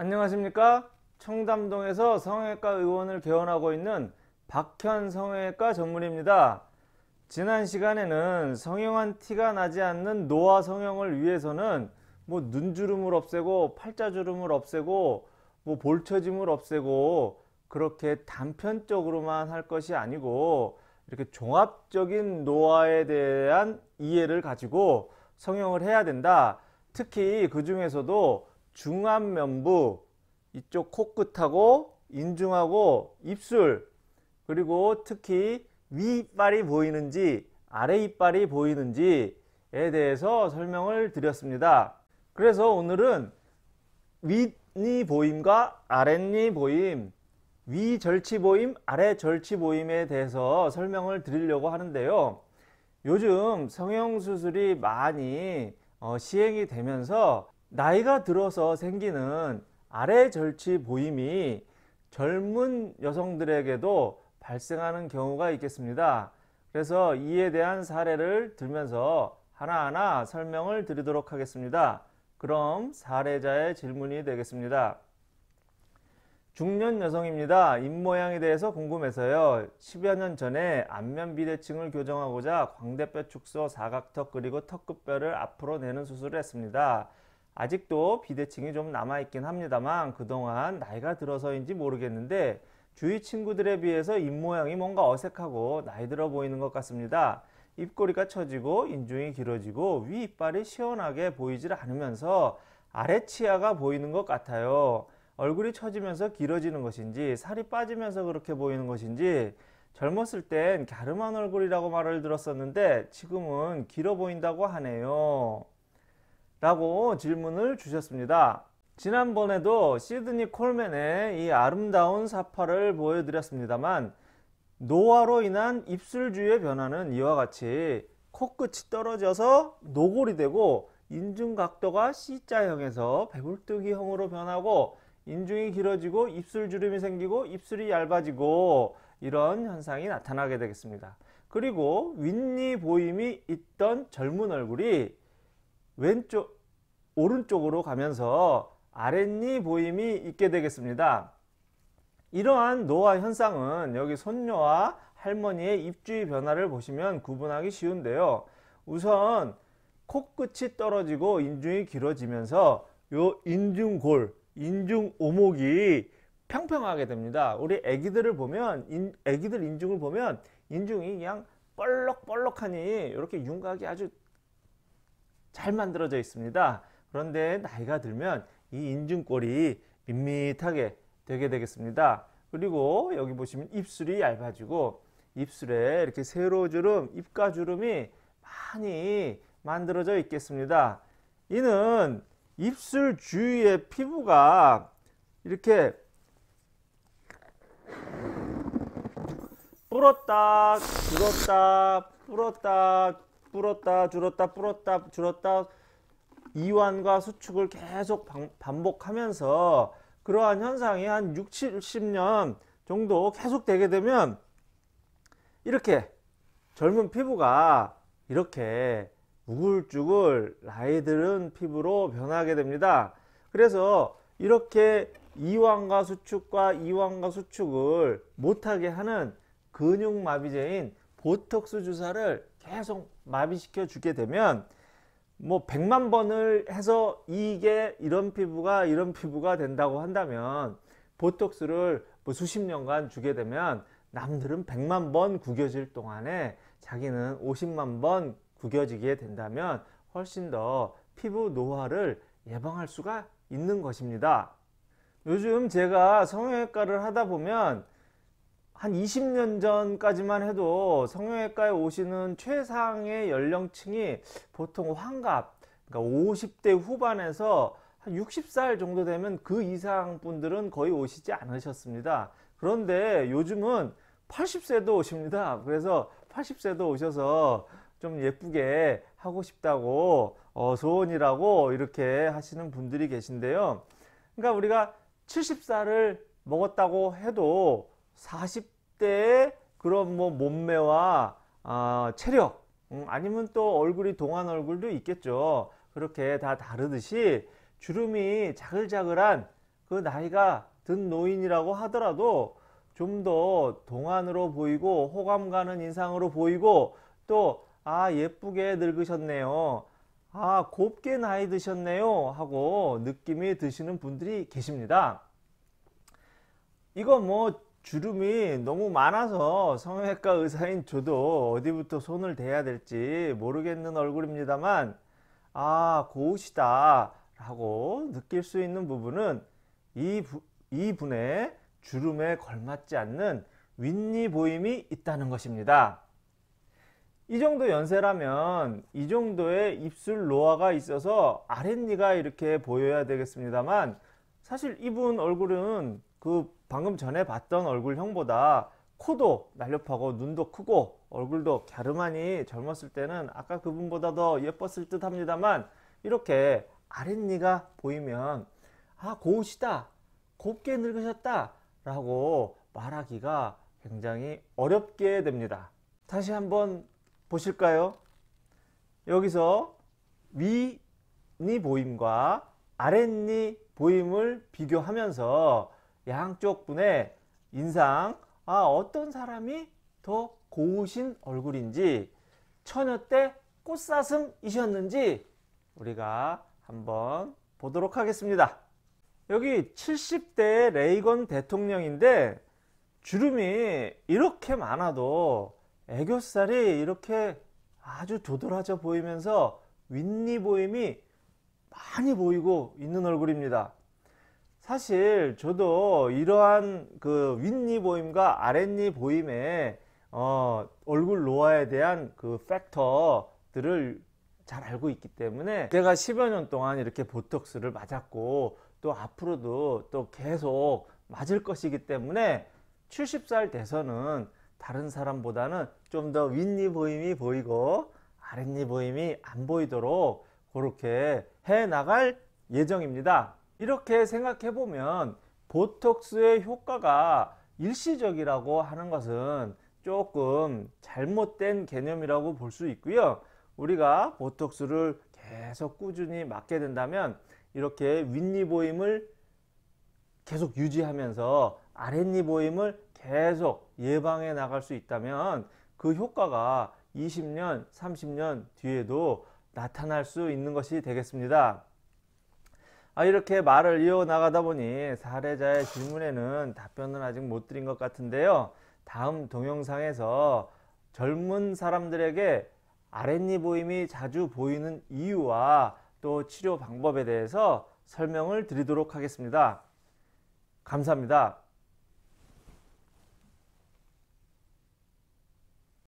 안녕하십니까 청담동에서 성형외과 의원을 개원하고 있는 박현 성형외과 전문입니다 지난 시간에는 성형한 티가 나지 않는 노화 성형을 위해서는 뭐 눈주름을 없애고 팔자주름을 없애고 뭐 볼처짐을 없애고 그렇게 단편적으로만 할 것이 아니고 이렇게 종합적인 노화에 대한 이해를 가지고 성형을 해야 된다. 특히 그 중에서도 중안면부 이쪽 코끝하고 인중하고 입술 그리고 특히 윗발이 보이는지 아래 이빨이 보이는지에 대해서 설명을 드렸습니다. 그래서 오늘은 윗니 보임과 아랫니 보임, 위 절치 보임, 아래 절치 보임에 대해서 설명을 드리려고 하는데요. 요즘 성형 수술이 많이 어, 시행이 되면서 나이가 들어서 생기는 아래 절치 보임이 젊은 여성들에게도 발생하는 경우가 있겠습니다. 그래서 이에 대한 사례를 들면서 하나하나 설명을 드리도록 하겠습니다. 그럼 사례자의 질문이 되겠습니다. 중년 여성입니다. 입모양에 대해서 궁금해서요. 10여 년 전에 안면 비대칭을 교정하고자 광대뼈 축소, 사각턱 그리고 턱끝뼈를 앞으로 내는 수술을 했습니다. 아직도 비대칭이 좀 남아있긴 합니다만 그동안 나이가 들어서인지 모르겠는데 주위 친구들에 비해서 입모양이 뭔가 어색하고 나이 들어 보이는 것 같습니다. 입꼬리가 처지고 인중이 길어지고 위 이빨이 시원하게 보이질 않으면서 아래 치아가 보이는 것 같아요. 얼굴이 처지면서 길어지는 것인지 살이 빠지면서 그렇게 보이는 것인지 젊었을 땐 갸름한 얼굴이라고 말을 들었었는데 지금은 길어 보인다고 하네요. 라고 질문을 주셨습니다. 지난번에도 시드니 콜맨의 이 아름다운 사파를 보여드렸습니다만 노화로 인한 입술 주위의 변화는 이와 같이 코끝이 떨어져서 노골이 되고 인중 각도가 C자형에서 배불뚝이형으로 변하고 인중이 길어지고 입술 주름이 생기고 입술이 얇아지고 이런 현상이 나타나게 되겠습니다. 그리고 윗니 보임이 있던 젊은 얼굴이 왼쪽 오른쪽으로 가면서 아랫니 보임이 있게 되겠습니다. 이러한 노화 현상은 여기 손녀와 할머니의 입주위 변화를 보시면 구분하기 쉬운데요. 우선 코끝이 떨어지고 인중이 길어지면서 요 인중골, 인중 오목이 평평하게 됩니다. 우리 애기들을 보면 인, 애기들 인중을 보면 인중이 그냥 뻘럭뻘럭하니 이렇게 윤곽이 아주 잘 만들어져 있습니다. 그런데 나이가 들면 이 인중골이 밋밋하게 되게 되겠습니다. 그리고 여기 보시면 입술이 얇아지고 입술에 이렇게 세로주름, 입가주름이 많이 만들어져 있겠습니다. 이는 입술 주위의 피부가 이렇게 불었다 줄었다 불었다 불었다 줄었다 불었다 줄었다 이완과 수축을 계속 반복하면서 그러한 현상이 한 6, 70년 정도 계속 되게 되면 이렇게 젊은 피부가 이렇게 우글쭈글 나이 들은 피부로 변하게 됩니다. 그래서 이렇게 이완과 수축과 이완과 수축을 못하게 하는 근육마비제인 보톡스 주사를 계속 마비시켜 주게 되면 뭐 100만 번을 해서 이게 이런 피부가 이런 피부가 된다고 한다면 보톡스를 뭐 수십 년간 주게 되면 남들은 100만 번 구겨질 동안에 자기는 50만 번 구겨지게 된다면 훨씬 더 피부 노화를 예방할 수가 있는 것입니다. 요즘 제가 성형외과를 하다 보면 한 20년 전까지만 해도 성형외과에 오시는 최상의 연령층이 보통 환갑, 그러니까 50대 후반에서 한 60살 정도 되면 그 이상 분들은 거의 오시지 않으셨습니다. 그런데 요즘은 80세도 오십니다. 그래서 80세도 오셔서 좀 예쁘게 하고 싶다고 어, 소원이라고 이렇게 하시는 분들이 계신데요. 그러니까 우리가 70살을 먹었다고 해도 40대의 그런 뭐 몸매와 어, 체력 음, 아니면 또 얼굴이 동안 얼굴도 있겠죠. 그렇게 다 다르듯이 주름이 자글자글한 그 나이가 든 노인이라고 하더라도 좀 더 동안으로 보이고 호감 가는 인상으로 보이고 또 아 예쁘게 늙으셨네요. 아 곱게 나이 드셨네요 하고 느낌이 드시는 분들이 계십니다. 이거 뭐 주름이 너무 많아서 성형외과 의사인 저도 어디부터 손을 대야 될지 모르겠는 얼굴입니다만 아 고우시다 라고 느낄 수 있는 부분은 이, 부, 이 분의 주름에 걸맞지 않는 윗니 보임이 있다는 것입니다. 이 정도 연세라면 이 정도의 입술 노화가 있어서 아랫니가 이렇게 보여야 되겠습니다만 사실 이분 얼굴은 그 방금 전에 봤던 얼굴형보다 코도 날렵하고 눈도 크고 얼굴도 갸름하니 젊었을 때는 아까 그분보다 더 예뻤을 듯 합니다만 이렇게 아랫니가 보이면 아 고우시다 곱게 늙으셨다 라고 말하기가 굉장히 어렵게 됩니다 다시 한번 보실까요? 여기서 위니 보임과 아랫니 보임을 비교하면서 양쪽 분의 인상, 아, 어떤 사람이 더 고우신 얼굴인지, 처녀 때 꽃사슴이셨는지 우리가 한번 보도록 하겠습니다. 여기 70대 레이건 대통령인데 주름이 이렇게 많아도 애교살이 이렇게 아주 도드라져 보이면서 윗니 보임이 많이 보이고 있는 얼굴입니다. 사실 저도 이러한 그 윗니 보임과 아랫니 보임의 어, 얼굴 노화에 대한 그 팩터들을 잘 알고 있기 때문에 제가 10여 년 동안 이렇게 보톡스를 맞았고 또 앞으로도 또 계속 맞을 것이기 때문에 70살 돼서는 다른 사람보다는 좀 더 윗니 보임이 보이고 아랫니 보임이 안 보이도록 그렇게 해 나갈 예정입니다. 이렇게 생각해 보면 보톡스의 효과가 일시적이라고 하는 것은 조금 잘못된 개념이라고 볼 수 있고요. 우리가 보톡스를 계속 꾸준히 맞게 된다면 이렇게 윗니 보임을 계속 유지하면서 아랫니 보임을 계속 예방해 나갈 수 있다면 그 효과가 20년, 30년 뒤에도 나타날 수 있는 것이 되겠습니다. 아, 이렇게 말을 이어나가다 보니 사례자의 질문에는 답변을 아직 못 드린 것 같은데요. 다음 동영상에서 젊은 사람들에게 아랫니 보임이 자주 보이는 이유와 또 치료 방법에 대해서 설명을 드리도록 하겠습니다. 감사합니다.